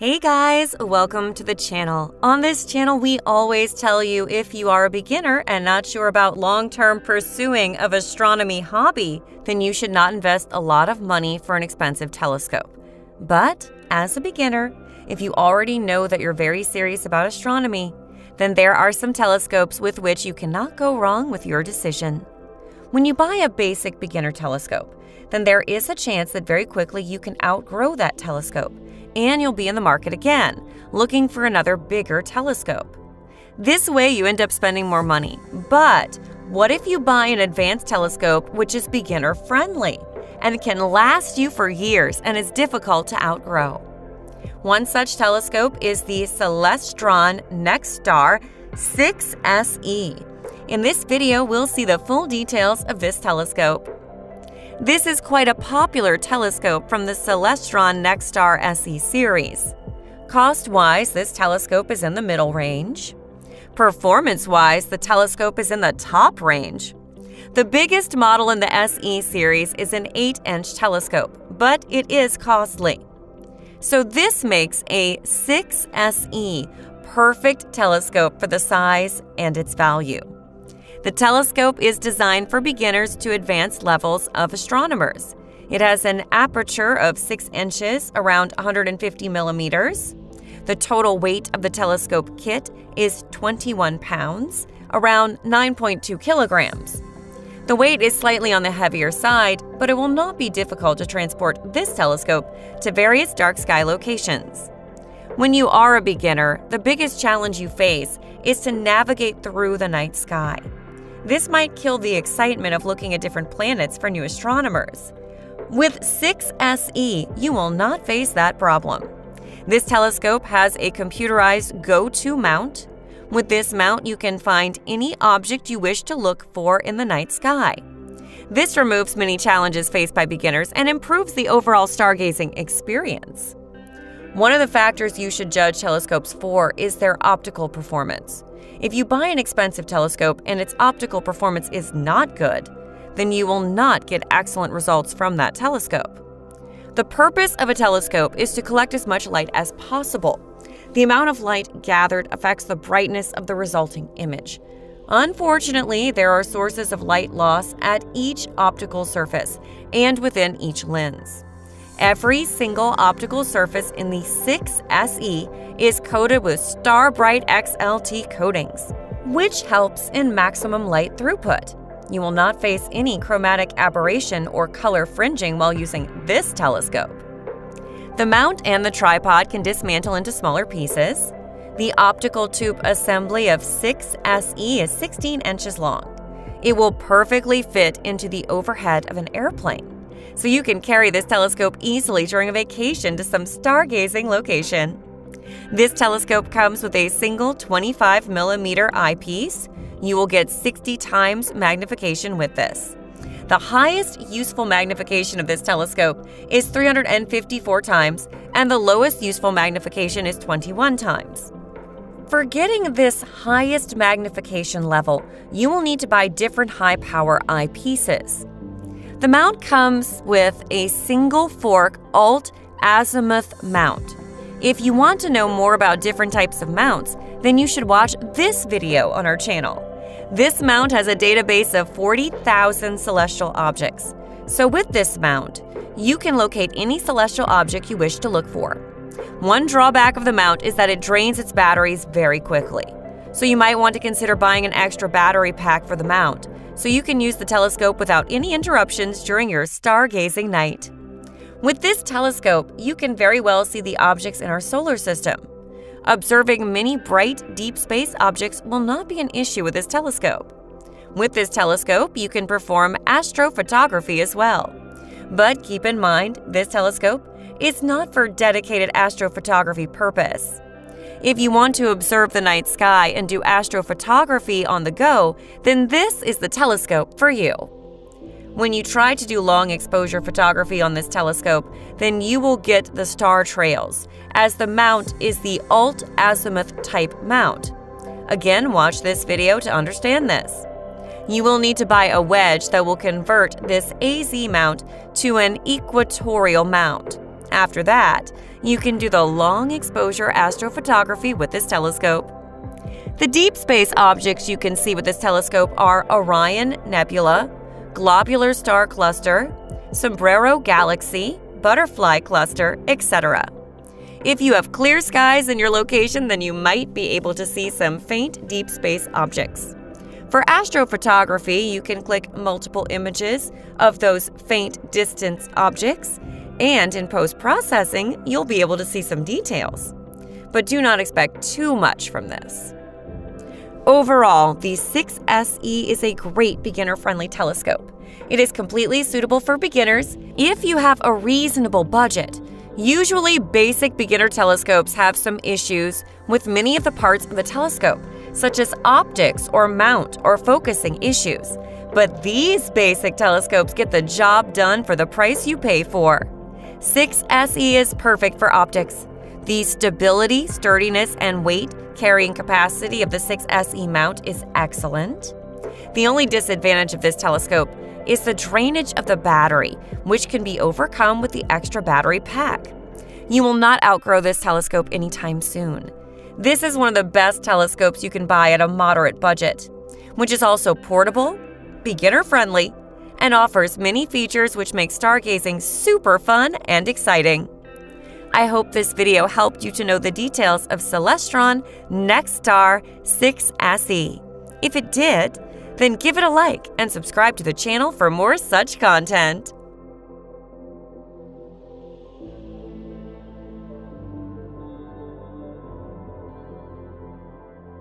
Hey guys, welcome to the channel. On this channel, we always tell you if you are a beginner and not sure about long-term pursuing of astronomy hobby, then you should not invest a lot of money for an expensive telescope. But as a beginner, if you already know that you're very serious about astronomy, then there are some telescopes with which you cannot go wrong with your decision. When you buy a basic beginner telescope, then there is a chance that very quickly you can outgrow that telescope and you'll be in the market again, looking for another bigger telescope. This way, you end up spending more money. But what if you buy an advanced telescope which is beginner friendly and can last you for years and is difficult to outgrow? One such telescope is the Celestron NexStar 6SE. In this video, we'll see the full details of this telescope. This is quite a popular telescope from the Celestron NexStar SE series. Cost-wise, this telescope is in the middle range. Performance-wise, the telescope is in the top range. The biggest model in the SE series is an 8-inch telescope, but it is costly. So this makes a 6SE perfect telescope for the size and its value. The telescope is designed for beginners to advanced levels of astronomers. It has an aperture of 6 inches, around 150 millimeters. The total weight of the telescope kit is 21 pounds, around 9.2 kilograms. The weight is slightly on the heavier side, but it will not be difficult to transport this telescope to various dark sky locations. When you are a beginner, the biggest challenge you face is to navigate through the night sky. This might kill the excitement of looking at different planets for new astronomers. With 6SE, you will not face that problem. This telescope has a computerized go-to mount. With this mount, you can find any object you wish to look for in the night sky. This removes many challenges faced by beginners and improves the overall stargazing experience. One of the factors you should judge telescopes for is their optical performance. If you buy an expensive telescope and its optical performance is not good, then you will not get excellent results from that telescope. The purpose of a telescope is to collect as much light as possible. The amount of light gathered affects the brightness of the resulting image. Unfortunately, there are sources of light loss at each optical surface and within each lens. Every single optical surface in the 6SE is coated with Star Bright XLT coatings, which helps in maximum light throughput. You will not face any chromatic aberration or color fringing while using this telescope. The mount and the tripod can dismantle into smaller pieces. The optical tube assembly of 6SE is 16 inches long. It will perfectly fit into the overhead of an airplane so you can carry this telescope easily during a vacation to some stargazing location. This telescope comes with a single 25mm eyepiece. You will get 60 times magnification with this. The highest useful magnification of this telescope is 354 times, and the lowest useful magnification is 21 times. For getting this highest magnification level, you will need to buy different high power eyepieces. The mount comes with a single fork alt azimuth mount. If you want to know more about different types of mounts, then you should watch this video on our channel. This mount has a database of 40,000 celestial objects. So with this mount, you can locate any celestial object you wish to look for. One drawback of the mount is that it drains its batteries very quickly. So you might want to consider buying an extra battery pack for the mount so you can use the telescope without any interruptions during your stargazing night. With this telescope, you can very well see the objects in our solar system. Observing many bright, deep space objects will not be an issue with this telescope. With this telescope, you can perform astrophotography as well. But keep in mind, this telescope is not for dedicated astrophotography purpose. If you want to observe the night sky and do astrophotography on the go, then this is the telescope for you. When you try to do long exposure photography on this telescope, then you will get the star trails, as the mount is the alt azimuth type mount. Again, watch this video to understand this. You will need to buy a wedge that will convert this AZ mount to an equatorial mount. After that, you can do the long exposure astrophotography with this telescope. The deep space objects you can see with this telescope are Orion Nebula, Globular Star Cluster, Sombrero Galaxy, Butterfly Cluster, etc. If you have clear skies in your location, then you might be able to see some faint deep space objects. For astrophotography, you can click multiple images of those faint distance objects, and in post processing, you'll be able to see some details. But do not expect too much from this. Overall, the 6SE is a great beginner friendly telescope. It is completely suitable for beginners if you have a reasonable budget. Usually, basic beginner telescopes have some issues with many of the parts of the telescope, such as optics or mount or focusing issues. But these basic telescopes get the job done for the price you pay for. 6SE is perfect for optics. The stability, sturdiness, and weight carrying capacity of the 6SE mount is excellent. The only disadvantage of this telescope is the drainage of the battery, which can be overcome with the extra battery pack. You will not outgrow this telescope anytime soon. This is one of the best telescopes you can buy at a moderate budget, which is also portable, beginner friendly, and offers many features which make stargazing super fun and exciting. I hope this video helped you to know the details of Celestron NexStar 6 SE. If it did, then give it a like and subscribe to the channel for more such content.